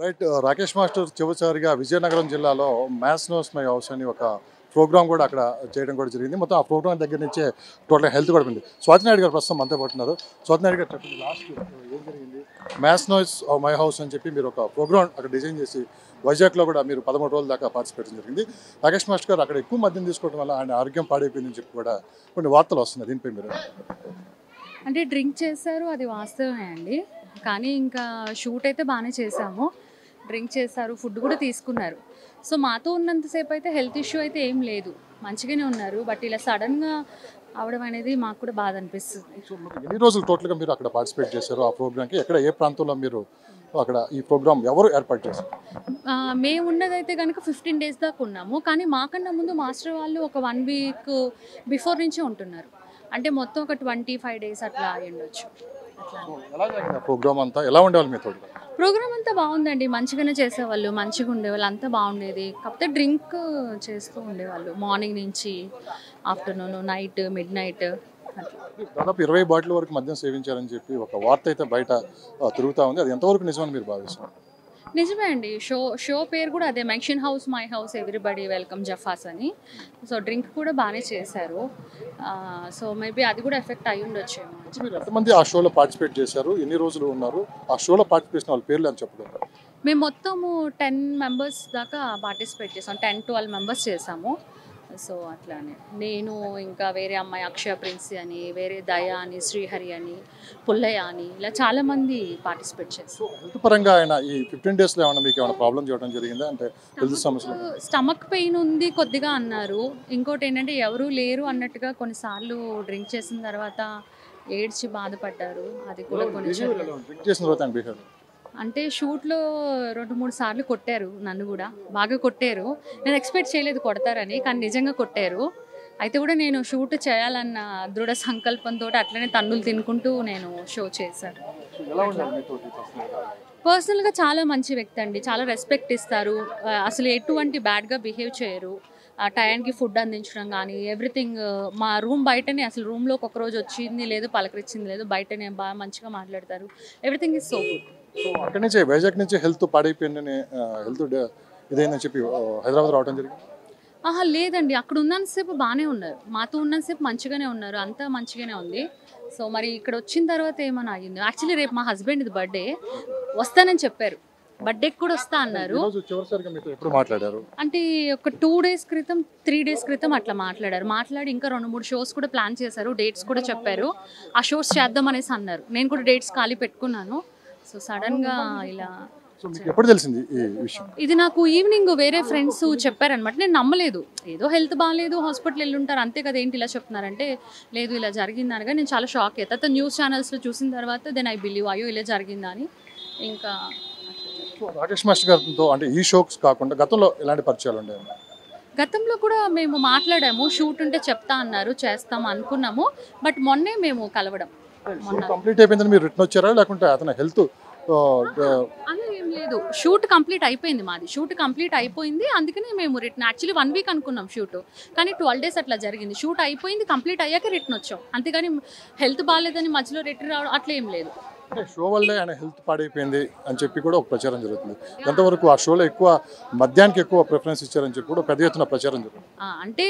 Right Rakesh master చివరిసారిగా విజయనగరం జిల్లాలో maths knows my house అని ఒక ప్రోగ్రామ్ కూడా అక్కడ చేయడం కూడా జరిగింది. మొత్తం ఆ ప్రోగ్రామ్ దగ్గర నుంచే టోటల్ హెల్త్ కూడా ఉంది. స్వాతి నాయుడు గారు ప్రస్తుతం మనతో పడుతున్నారు స్వాతి నాయుడు గారు చెప్పండి లాస్ట్ ఏం జరిగింది? మ్యాథ్స్ నోస్ మై హౌస్ అని చెప్పి మీరు ఒక ప్రోగ్రామ్ అక్కడ డిజైన్ చేసి వైజాగ్లో కూడా మీరు పదమూడు రోజుల దాకా పార్టిసిపేట్ జరిగింది. రాకేష్ మాస్టర్ గారు అక్కడ ఎక్కువ మద్యం తీసుకోవడం వల్ల ఆయన ఆరోగ్యం పాడైపోయిందని చెప్పి కూడా కొన్ని వార్తలు వస్తున్నాయి. దీనిపై మీరు అంటే డ్రింక్ చేశారు అది వాస్తవమే అండి. కానీ ఇంకా షూట్ అయితే బాగానే చేసాము డ్రింక్ చేశారు ఫుడ్ కూడా తీసుకున్నారు. సో మాతో ఉన్నంతసేపు అయితే హెల్త్ ఇష్యూ అయితే ఏం లేదు. మంచిగానే ఉన్నారు. బట్ ఇలా సడన్గా అవడం అనేది మాకు కూడా బాధ అనిపిస్తుంది. ఎన్ని రోజులు టోటల్గా మీరు అక్కడ పార్టిసిపేట్ చేశారు ఆ ప్రోగ్రామ్కి ఎక్కడ ఏ ప్రాంతంలో మీరు అక్కడ ఈ ప్రోగ్రామ్ ఎవరు ఏర్పాటు చేశారు? మేము ఉన్నదైతే కనుక ఫిఫ్టీన్ డేస్ దాకా ఉన్నాము. కానీ మాకన్నా ముందు మాస్టర్ వాళ్ళు ఒక వన్ వీక్ బిఫోర్ నుంచే ఉంటున్నారు. అంటే మొత్తం ఒక ట్వంటీ ఫైవ్ డేస్ అట్లా అయి ఉండొచ్చు అట్లా సో ఎలా జరిగింది ఆ ప్రోగ్రామ్ అంతా ఎలా ఉండేవాళ్ళు మీ తోటి ప్రోగ్రామ్ అంతా బాగుందండి. మంచిగానే చేసేవాళ్ళు మంచిగా ఉండేవాళ్ళు అంతా బాగుండేది. కాకపోతే డ్రింక్ చేస్తూ ఉండేవాళ్ళు మార్నింగ్ నుంచి ఆఫ్టర్నూన్ నైట్ మిడ్ నైట్. దాదాపు ఇరవై బాటిల్ వరకు మద్యం సేవించారని చెప్పి ఒక వార్త అయితే బయట తిరుగుతూ ఉంది. అది ఎంతవరకు నిజమని మీరు భావిస్తున్నారు? నిజమే అండి. షో షో పేరు కూడా అదే. Mansion house my house everybody welcome జఫాస్ అని. సో డ్రింక్ కూడా బాగానే చేశారు. సో మేబీ అది కూడా ఎఫెక్ట్ అయి ఉండొచ్చేమో సో మీరు ఎంతమంది ఆ షోలో పార్టిసిపేట్ చేశారు? ఎన్ని రోజులు ఉన్నారు? ఆ షోలో పార్టిసిపేట్ చేసిన వాళ్ళ పేర్లు అని చెప్పగలరు? మేము మొత్తము టెన్ మెంబర్స్ దాకా పార్టిసిపేట్ చేసాం. టెన్ ట్వెల్వ్ మెంబర్స్ చేసాము. సో అట్లానే. నేను ఇంకా వేరే అమ్మాయి అక్షయ ప్రిన్స్ అని వేరే దయ అని శ్రీహరి అని పుల్లయ్య అని ఇలా చాలామంది పార్టిసిపేట్ చేసాం సో హెల్త్ పరంగా ఆయన ఈ ఫిఫ్టీన్ డేస్లో ఏమైనా మీకు ఏమైనా ప్రాబ్లం చేయడం జరిగిందా? అంటే హెల్త్ సమస్యలు. స్టమక్ పెయిన్ ఉంది కొద్దిగా అన్నారు. ఇంకోటి ఏంటంటే ఎవరూ లేరు అన్నట్టుగా కొన్నిసార్లు డ్రింక్ చేసిన తర్వాత ఏడ్చి బాధపడ్డారు. అది కూడా కొన్ని చేసిన తర్వాత అంటే షూట్లో రెండు మూడు సార్లు కొట్టారు నన్ను కూడా. బాగా కొట్టారు. నేను ఎక్స్పెక్ట్ చేయలేదు కొడతారని కానీ నిజంగా కొట్టారు. అయితే కూడా నేను షూట్ చేయాలన్న దృఢ సంకల్పంతో అట్లనే తన్నులు తినుకుంటూ నేను షో చేశాను? పర్సనల్గా చాలా మంచి వ్యక్తి అండి. చాలా రెస్పెక్ట్ ఇస్తారు. అసలు ఎటువంటి బ్యాడ్గా బిహేవ్ చేయరు. ఆ టయానికి ఫుడ్ అందించడం కానీ ఎవ్రీథింగ్ మా రూమ్ బయటనే అసలు రూమ్లోకి ఒక రోజు వచ్చింది లేదు పలకరించింది లేదు బయటనే బాగా మంచిగా మాట్లాడతారు. Everything is so good. So అక్కడి నుంచి వైజాగ్ నుంచి హెల్త్ పాడైపోయిందని హెల్త్ ఇదైందని చెప్పి హైదరాబాద్ రావడం జరిగింది. ఆహా లేదండి. అక్కడ ఉన్నంతసేపు బాగానే ఉన్నారు. మాతో ఉన్నంతసేపు మంచిగానే ఉన్నారు. అంతా మంచిగానే ఉంది. సో మరి ఇక్కడ వచ్చిన తర్వాత ఏమైనా అయ్యింది? యాక్చువల్లీ రేపు మా హస్బెండ్ ఇది బర్త్డే. వస్తానని చెప్పారు. బర్త్డేకి కూడా వస్తా అన్నారు. మాట్లాడారు? అంటే ఒక టూ డేస్ క్రితం త్రీ డేస్ క్రితం అట్లా మాట్లాడారు. మాట్లాడి ఇంకా రెండు మూడు షోస్ కూడా ప్లాన్ చేశారు. డేట్స్ కూడా చెప్పారు. ఆ షోస్ చేద్దాం అనేసి అన్నారు. నేను కూడా డేట్స్ ఖాళీ పెట్టుకున్నాను. సో సడన్గా ఇలా ఎప్పుడు తెలిసింది ఈ విషయం? ఇది నాకు ఈవినింగ్ వేరే ఫ్రెండ్స్ చెప్పారనమాట నేను నమ్మలేదు. ఏదో హెల్త్ బాగాలేదు హాస్పిటల్ వెళ్ళి ఉంటారు అంతే కదా ఏంటి ఇలా చెప్తున్నారంటే లేదు ఇలా జరిగింది అనగా నేను చాలా షాక్ అయ్యా. తర్వాత న్యూస్ ఛానల్స్లో చూసిన తర్వాత దెన్ ఐ బిలీవ్ అయ్యో ఇలా జరిగిందా అని ఇంకా రాకేష్ మాస్టర్ గారితో అంటే ఈ షోక్స్ కాకుండా గతంలో ఎలాంటి పరిచయాలు ఉండేవి? గతంలో కూడా మేము మాట్లాడాము షూట్ ఉంటే చెప్తా అన్నారు చేస్తాం అనుకున్నాము. బట్ మొన్నే మేము కలవడం. కంప్లీట్ అయిపోయిందని మీరు రిటర్న్ వచ్చారా? లేకుంటే అతని హెల్త్ అలా ఏం లేదు. షూట్ కంప్లీట్ అయిపోయింది మాది. షూట్ కంప్లీట్ అయిపోయింది. అందుకనే మేము రిటర్న్ యాక్చువల్లీ వన్ వీక్ అనుకున్నాం షూట్ కానీ ట్వెల్వ్ డేస్ అట్లా జరిగింది. షూట్ అయిపోయింది కంప్లీట్ అయ్యాక రిటర్న్ వచ్చాం. అంతేగాని హెల్త్ బాగాలేదని మధ్యలో రిటర్న్ రావడం అట్లా ఏం లేదు. అంటే షో వల్లే ఆయన హెల్త్ పాడైపోయింది అని చెప్పి కూడా ఒక ప్రచారం జరుగుతుంది. ఎంతవరకు ఆ షోలో ఎక్కువ మద్యానికి ఎక్కువ ప్రిఫరెన్స్ ఇచ్చారని చెప్పి కూడా పెద్ద ఎత్తున ప్రచారం జరుగుతుంది. అంటే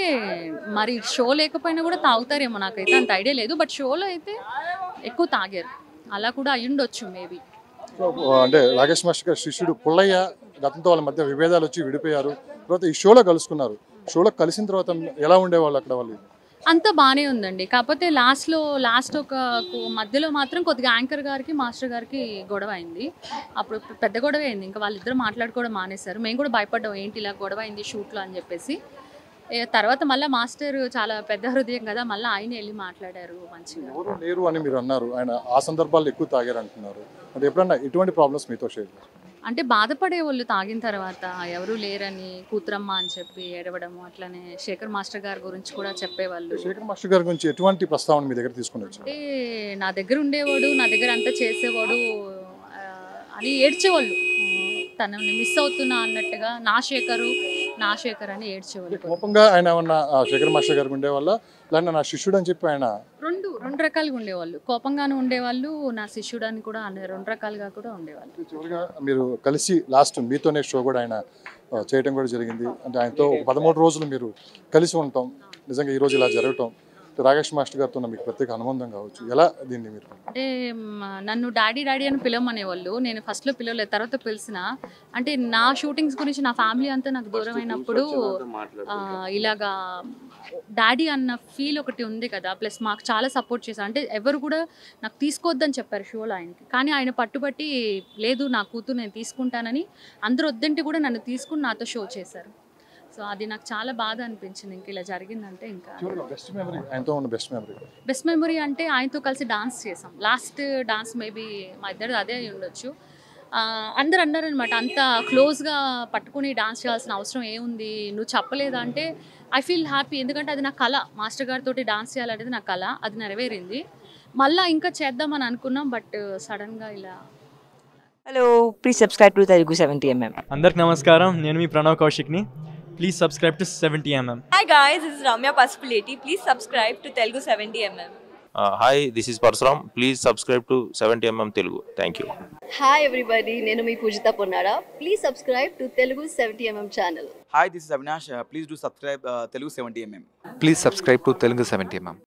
మరి షో లేకపోయినా కూడా తాగుతారేమో నాకైతే అంత ఐడియా లేదు. బట్ షోలో అయితే ఎక్కువ తాగారు. అలా కూడా అయ్యుండొచ్చు మేబీ. అంటే రాకేష్ మాస్టర్ గారి శిష్యుడు పుల్లయ్య గతంతో వాళ్ళ మధ్య విభేదాలు వచ్చి విడిపోయారు. తర్వాత ఈ షోలో కలుసుకున్నారు. షోలో కలిసిన తర్వాత ఎలా ఉండేవాళ్ళు అక్కడ వాళ్ళు? అంతా బాగానే ఉందండి. కాకపోతే లాస్ట్లో లాస్ట్ ఒక మధ్యలో మాత్రం కొద్దిగా యాంకర్ గారికి మాస్టర్ గారికి గొడవ అయింది. అప్పుడు పెద్ద గొడవ అయింది. ఇంకా వాళ్ళిద్దరు మాట్లాడుకోవడం మానేశారు. మేము కూడా భయపడ్డాం ఏంటి ఇలా గొడవ అయింది షూట్లో? అని చెప్పేసి. తర్వాత మళ్ళీ మాస్టర్ చాలా పెద్ద హృదయం కదా మళ్ళీ ఆయన వెళ్ళి మాట్లాడారు మంచిగా. లేరు అని మీరు అన్నారు. ఆయన ఆ సందర్భాల్లో ఎక్కువ తాగారు అంటున్నారు. అంటే ఎప్పుడన్నా ఎటువంటి ప్రాబ్లమ్స్ మీతో షేర్ అంటే బాధపడే వాళ్ళు తాగిన తర్వాత ఎవరు లేరని కూతురమ్మ అని చెప్పి ఏడవడము అట్లనే శేఖర్ మాస్టర్ గారి గురించి కూడా చెప్పేవాళ్ళు. శేఖర్ మాస్టర్ గారి గురించి ఎటువంటి ప్రస్తావన మీ దగ్గర తీసుకుని వచ్చారు అంటే నా దగ్గర ఉండేవాడు నా దగ్గర అంతా చేసేవాడు అని ఏడ్చేవాళ్ళు. తనని మిస్ అవుతున్నా అన్నట్టుగా నా శేఖరు నా శేఖర్ అని ఏడ్చేవాళ్ళు. కోపంగా ఆయన ఏమన్నా శేఖర్ మాస్టర్ గారికి ఉండేవాళ్ళ? లేదంటే నా శిష్యుడు అని చెప్పి ఆయన రెండు రకాలుగా ఉండేవాళ్ళు. కోపంగానే ఉండేవాళ్ళు నా శిష్యుడు అని కూడా అనే రెండు రకాలుగా కూడా ఉండేవాళ్ళు. చివరిగా మీరు కలిసి లాస్ట్ మీతోనే షో కూడా ఆయన చేయడం కూడా జరిగింది. అంటే ఆయనతో ఒక పదమూడు రోజులు మీరు కలిసి ఉంటాం నిజంగా ఈ రోజు ఇలా జరగటం రాకేష్ మాస్టర్ గారితో ఉన్న మీకు ప్రత్యేక అనుబంధం కావచ్చు. ఎలా దీన్ని మీరు? అంటే నన్ను డాడీ డాడీ అని పిలవమనేవాళ్ళు. నేను ఫస్ట్లో పిలవలేదు తర్వాత పిలిచిన. అంటే నా షూటింగ్స్ గురించి నా ఫ్యామిలీ అంతా నాకు దూరం అయినప్పుడు ఆ, ఇలాగా డాడీ అన్న ఫీల్ ఒకటి ఉంది కదా ప్లస్ మాకు చాలా సపోర్ట్ చేశారు. అంటే ఎవరు కూడా నాకు తీసుకోవద్దని చెప్పారు షోలో ఆయనకి. కానీ ఆయన పట్టుబట్టి లేదు నా కూతురు నేను తీసుకుంటానని అందరూ వద్దంటే కూడా నన్ను తీసుకుని నాతో షో చేశారు. సో అది నాకు చాలా బాధ అనిపించింది. ఇంక ఇలా జరిగిందంటే ఇంకా బెస్ట్ మెమరీ ఆయనతో ఉన్న బెస్ట్ మెమరీ బెస్ట్ మెమరీ అంటే ఆయనతో కలిసి డాన్స్ చేసాం లాస్ట్ డాన్స్ మేబీ మా ఇద్దరు అదే ఉండొచ్చు. అందరు అన్నారనమాట అంత క్లోజ్గా పట్టుకుని డాన్స్ చేయాల్సిన అవసరం ఏముంది నువ్వు చెప్పలేదా అంటే ఐ ఫీల్ హ్యాపీ. ఎందుకంటే అది నా కళ మాస్టర్ గారితో డాన్స్ చేయాలనేది నా కళ అది నెరవేరింది. మళ్ళీ ఇంకా చేద్దామని అనుకున్నాం బట్ సడన్గా ఇలా hello please subscribe to Telugu seventy MM అందరికి నమస్కారం నేను మీ Pranav కౌశిక్ని. Please subscribe to seventy MM Hi guys, this is Ramya Pasupuleti. Please subscribe to Telugu 70mm. Hi this is Parashuram please subscribe to seventy MM Telugu thank you hi everybody నేను మీ Pujitha Ponnara please subscribe to Telugu seventy MM channel Hi, this is Avinash. Uh, please do subscribe uh, Telugu 70mm. Please subscribe to Telugu 70 mm.